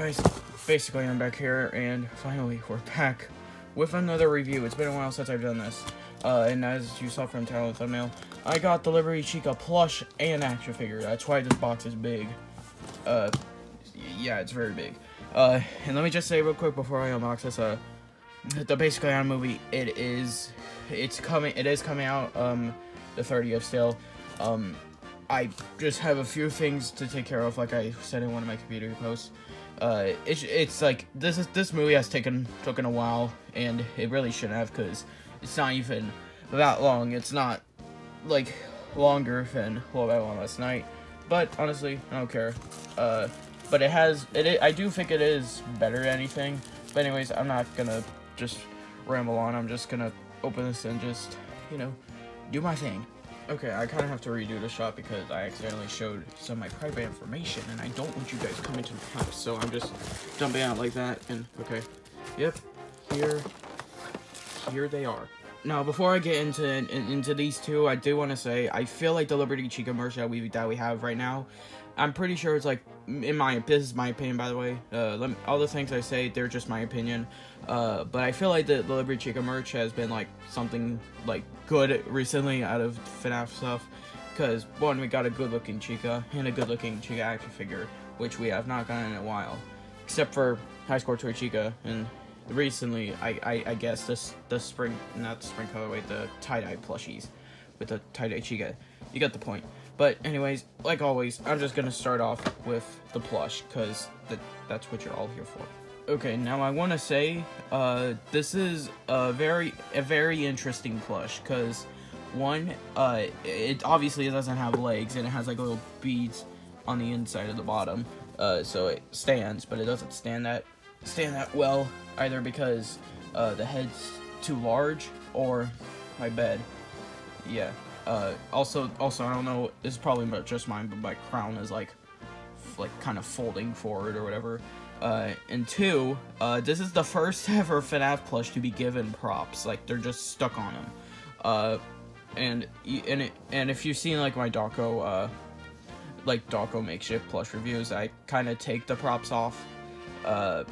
guys, basically I'm back here, and finally we're back with another review. It's been a while since I've done this, uh, and as you saw from the title thumbnail, I got the Liberty Chica plush and action figure. That's why this box is big. Uh, yeah, it's very big. Uh, and let me just say real quick before I unbox this, uh, the Basic Ion movie, it is, it's coming, it is coming out, um, the 30th still. Um, I just have a few things to take care of, like I said in one of my computer posts. Uh, it's, it's like this is this movie has taken taken a while, and it really shouldn't have, cause it's not even that long. It's not like longer than what I won last night. But honestly, I don't care. Uh, but it has it. I do think it is better than anything. But anyways, I'm not gonna just ramble on. I'm just gonna open this and just you know do my thing. Okay, I kind of have to redo the shot because I accidentally showed some of my private information, and I don't want you guys coming to my house, so I'm just dumping out like that, and, okay. Yep, here, here they are. Now, before I get into in, into these two, I do want to say, I feel like the Liberty Chica merch that we, that we have right now, I'm pretty sure it's like, in my, this is my opinion, by the way, uh, me, all the things I say, they're just my opinion, uh, but I feel like the, the Liberty Chica merch has been, like, something, like, good recently out of FNAF stuff, because, one, we got a good-looking Chica, and a good-looking Chica action figure, which we have not gotten in a while, except for High Score Toy Chica, and recently, I, I, I guess, this, the spring, not the spring colorway, the tie-dye plushies, with the tie-dye Chica, you got the point. But anyways, like always, I'm just gonna start off with the plush, because that, that's what you're all here for. Okay, now I want to say, uh, this is a very, a very interesting plush, because, one, uh, it obviously doesn't have legs, and it has, like, little beads on the inside of the bottom, uh, so it stands, but it doesn't stand that, stand that well, either because, uh, the head's too large, or my bed, yeah. Uh, also, also, I don't know, this is probably just mine, but my crown is, like, like, kind of folding forward or whatever. Uh, and two, uh, this is the first ever FNAF plush to be given props. Like, they're just stuck on them. Uh, and, and, it, and if you've seen, like, my Dawko, uh, like, Dawko makeshift plush reviews, I kind of take the props off. Uh,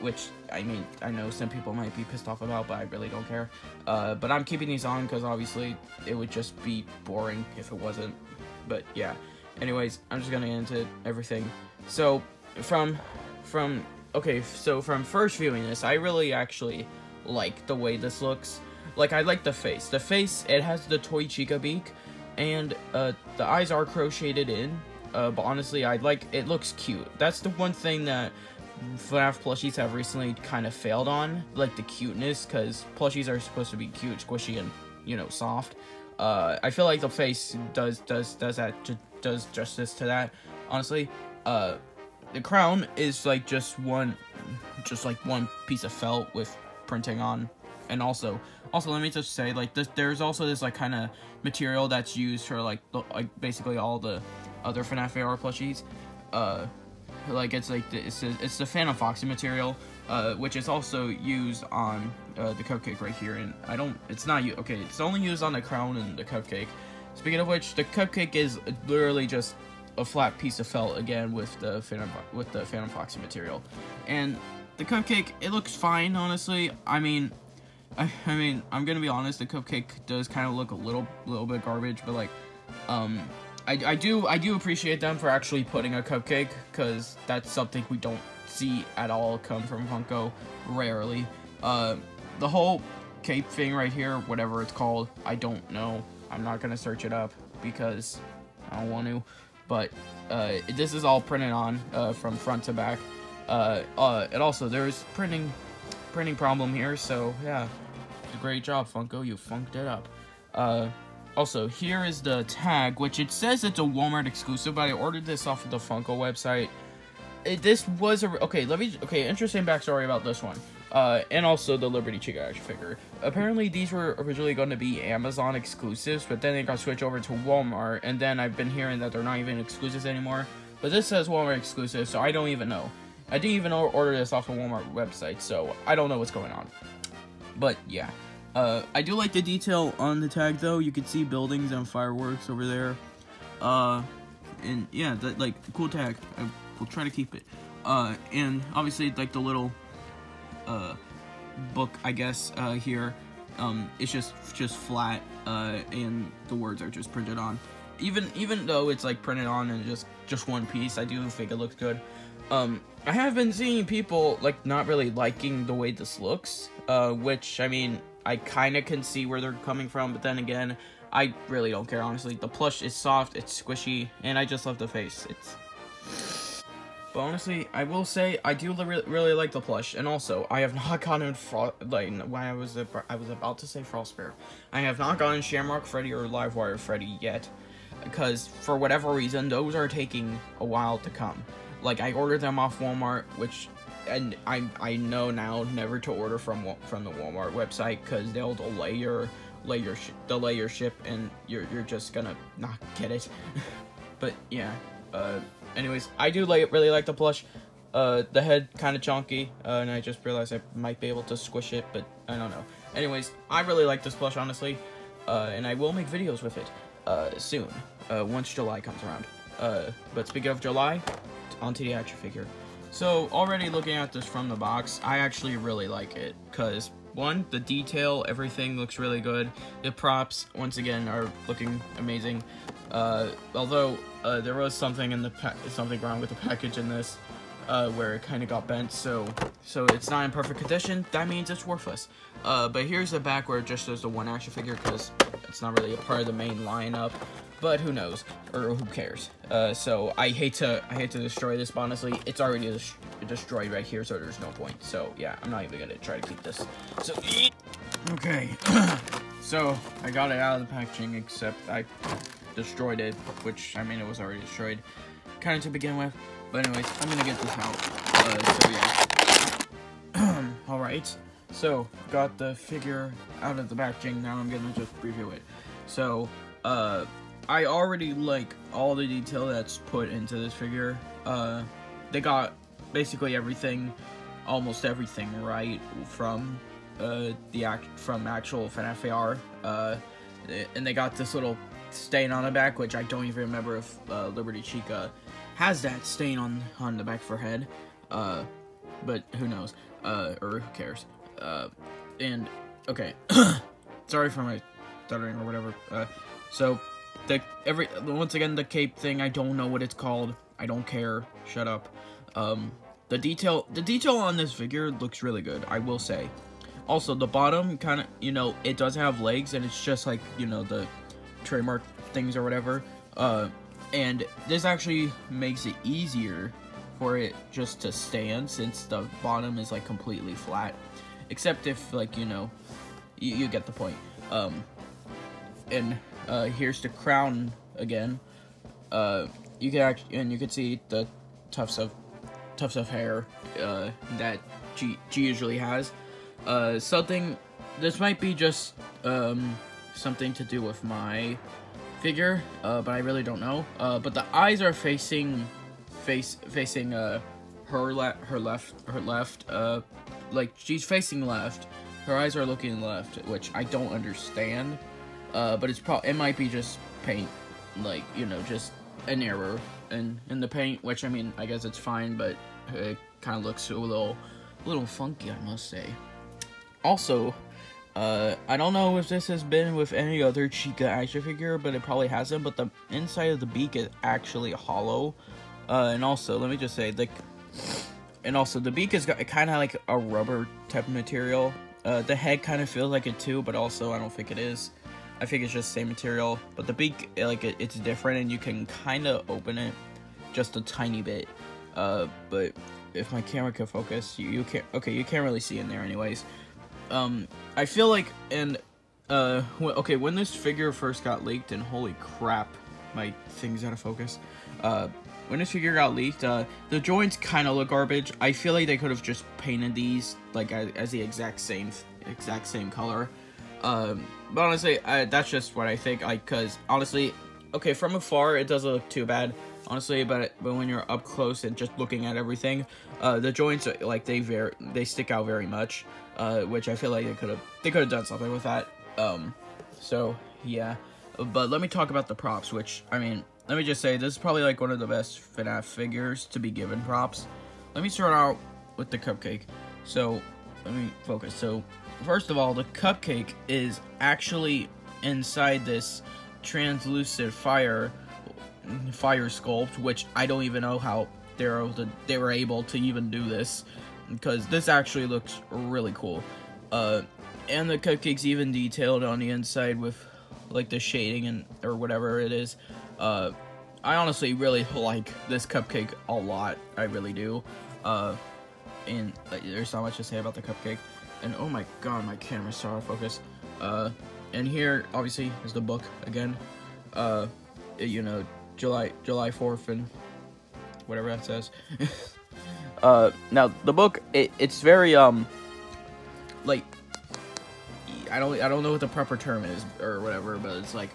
which, I mean, I know some people might be pissed off about, but I really don't care. Uh, but I'm keeping these on because obviously it would just be boring if it wasn't. But yeah. Anyways, I'm just gonna get into everything. So, from, from, okay, so from first viewing this, I really actually like the way this looks. Like, I like the face. The face, it has the Toy Chica beak, and uh, the eyes are crocheted in. Uh, but honestly, I like, it looks cute. That's the one thing that FNAF plushies have recently kind of failed on, like the cuteness, because plushies are supposed to be cute, squishy, and, you know, soft. Uh, I feel like the face does does does that does justice to that. Honestly, uh, the crown is like just one, just like one piece of felt with printing on, and also, also let me just say like this, there's also this like kind of material that's used for like like basically all the other FNAF AR plushies. Uh, like it's like the, it's, it's the Phantom Foxy material, uh, which is also used on uh, the cupcake right here. And I don't, it's not you okay. It's only used on the crown and the cupcake. Speaking of which, the cupcake is literally just a flat piece of felt again with the Phantom with the Phantom Foxy material, and the cupcake it looks fine honestly. I mean, I, I mean I'm gonna be honest, the cupcake does kind of look a little little bit garbage, but like, um, I, I do I do appreciate them for actually putting a cupcake because that's something we don't see at all come from Funko rarely. Uh, the whole cape thing right here, whatever it's called, I don't know. I'm not gonna search it up because I don't want to. But uh, this is all printed on uh, from front to back. Uh, uh, and also there's printing printing problem here, so yeah, great job Funko, you funked it up. Uh, also, here is the tag, which it says it's a Walmart exclusive, but I ordered this off of the Funko website. It, this was a... Okay, let me... Okay, interesting backstory about this one. Uh, and also the Liberty Chica action figure. Apparently, these were originally going to be Amazon exclusives, but then they got switched over to Walmart, and then I've been hearing that they're not even exclusives anymore. But this says Walmart exclusive, so I don't even know. I didn't even order this off the Walmart website, so I don't know what's going on. But, yeah. Uh, I do like the detail on the tag, though. You can see buildings and fireworks over there. Uh, and, yeah, that, like, cool tag. I will try to keep it. Uh, and obviously, like the little uh, book, I guess, uh, here, um, it's just just flat, uh, and the words are just printed on. Even even though it's like printed on and just just one piece, I do think it looks good. Um, I have been seeing people like not really liking the way this looks, uh, which I mean, I kind of can see where they're coming from, but then again, I really don't care honestly. The plush is soft, it's squishy, and I just love the face. It's but honestly, I will say I do really, really like the plush, and also I have not gotten Fro like when I was I was about to say Frostbear. I have not gotten Shamrock Freddy or Livewire Freddy yet, because for whatever reason those are taking a while to come. Like I ordered them off Walmart, which and I I know now never to order from from the Walmart website because they'll delay your your delay your ship and you're you're just gonna not get it. but yeah. Uh, anyways, I do like really like the plush. Uh, the head kind of chunky, uh, and I just realized I might be able to squish it, but I don't know. Anyways, I really like this plush, honestly, uh, and I will make videos with it uh, soon, uh, once July comes around. Uh, but speaking of July, onto the action figure. So, already looking at this from the box, I actually really like it, because, one, the detail, everything looks really good. The props, once again, are looking amazing. Uh, although uh, there was something in the something wrong with the package in this, uh, where it kind of got bent. So so it's not in perfect condition. That means it's worthless. Uh, but here's the back where it just shows the one action figure because it's not really a part of the main lineup. But who knows or who cares? Uh, so I hate to I hate to destroy this, honestly, it's already destroyed right here, so there's no point. So yeah, I'm not even gonna try to keep this. So okay. so I got it out of the packaging, except I destroyed it, which, I mean, it was already destroyed, kind of to begin with. But anyways, I'm gonna get this out. Uh, so yeah. Alright, so, got the figure out of the packaging, now I'm gonna just preview it. So, uh, I already like all the detail that's put into this figure. Uh, they got basically everything, almost everything right from uh, the act from actual FNAF AR. Uh, and they got this little stain on the back, which I don't even remember if uh, Liberty Chica has that stain on on the back of her head. Uh, but who knows? Uh, or who cares? Uh, and okay, sorry for my stuttering or whatever. Uh, so the every once again the cape thing, I don't know what it's called. I don't care. Shut up. Um, the detail the detail on this figure looks really good. I will say. Also, the bottom kind of, you know, it does have legs, and it's just like, you know, the trademark things or whatever. Uh, and this actually makes it easier for it just to stand since the bottom is like completely flat. Except if like, you know, you, you get the point. Um, and uh, here's the crown again. Uh, you can actually, and you can see the tufts of tufts of hair uh, that G, G usually has. Uh, something, this might be just um, something to do with my figure, uh, but I really don't know. Uh, but the eyes are facing, face facing uh, her left, her left, her left. Uh, like she's facing left. Her eyes are looking left, which I don't understand. Uh, but it's probably it might be just paint, like you know, just an error in in the paint. Which I mean, I guess it's fine, but it kind of looks a little, a little funky, I must say. Also, uh, I don't know if this has been with any other Chica action figure, but it probably hasn't, but the inside of the beak is actually hollow. Uh, and also, let me just say, like, and also the beak is got kind of like a rubber type material. Uh, the head kind of feels like it too, but also I don't think it is. I think it's just the same material, but the beak, like, it, it's different, and you can kind of open it just a tiny bit. Uh, but if my camera can focus, you, you can't, okay, you can't really see in there anyways um, I feel like, and, uh, okay, when this figure first got leaked, and holy crap, my thing's out of focus, uh, when this figure got leaked, uh, the joints kind of look garbage. I feel like they could have just painted these, like, as, as, the exact same, exact same color. Um, but honestly, I, that's just what I think, like, because, honestly, okay, from afar, it doesn't look too bad, honestly, but, but when you're up close and just looking at everything, uh, the joints, like, they very, they stick out very much uh, which I feel like they could have they could have done something with that. Um, so yeah, but let me talk about the props, which I mean, let me just say this is probably like one of the best FNAF figures to be given props. let me start out with the cupcake. So, let me focus. So, first of all, the cupcake is actually inside this translucent fire fire sculpt, which I don't even know how they were able to, they were able to even do this because this actually looks really cool. Uh, and the cupcake's even detailed on the inside with like the shading and or whatever it is. Uh, I honestly really like this cupcake a lot. I really do. Uh, and uh, there's not much to say about the cupcake. And oh my god, my camera's so out of focus. Uh, and here, obviously, is the book again. Uh, you know, July July 4th and whatever that says. uh, now the book, it, it's very um, like I don't I don't know what the proper term is or whatever, but it's like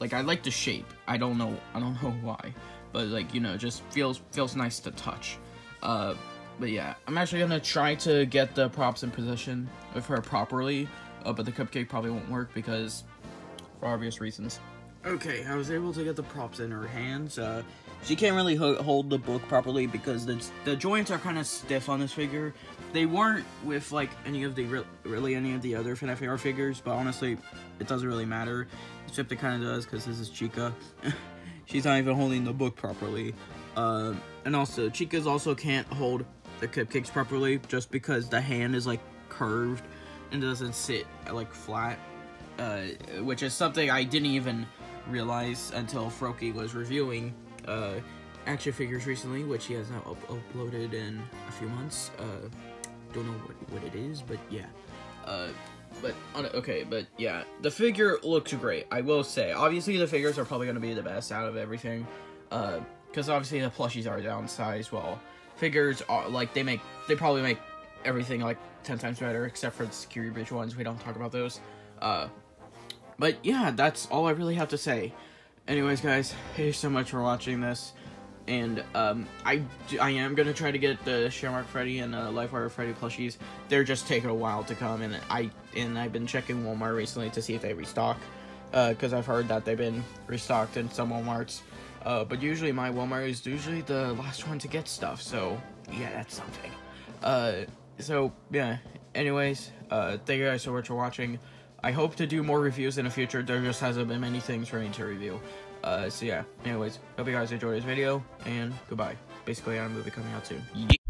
like I like the shape. I don't know I don't know why, but like you know, just feels feels nice to touch. Uh, but yeah, I'm actually gonna try to get the props in position with her properly. Uh, but the cupcake probably won't work because for obvious reasons. Okay, I was able to get the props in her hands. Uh, she can't really ho hold the book properly because the, the joints are kind of stiff on this figure. They weren't with like any of the re really any of the other FNAF AR figures, but honestly, it doesn't really matter. Except it kind of does because this is Chica. She's not even holding the book properly. Uh, and also, Chica's also can't hold the cupcakes properly just because the hand is like curved and doesn't sit like flat. Uh, which is something I didn't even realize until Froakie was reviewing uh, action figures recently, which he has now up uploaded in a few months. Uh, don't know what, what it is, but yeah. Uh, but okay, but yeah, the figure looks great. I will say, obviously the figures are probably going to be the best out of everything, because uh, obviously the plushies are downsized. Well, figures are like they make they probably make everything like ten times better, except for the Security Breach ones. We don't talk about those. Uh, but yeah, that's all I really have to say. Anyways, guys, thank you so much for watching this. And um, I, I am to try to get the Shamrock Freddy and uh, Livewire Freddy plushies. They're just taking a while to come, and I and I've been checking Walmart recently to see if they restock, Uh because uh, I've heard that they've been restocked in some Walmarts. Uh, but usually my Walmart is usually the last one to get stuff, so yeah, that's something. Uh, so yeah. Anyways, uh, thank you guys so much for watching. I hope to do more reviews in the future. There just hasn't been many things for me to review. Uh, so yeah, anyways, hope you guys enjoyed this video, and goodbye. Basically, I have a movie coming out soon. Yeah.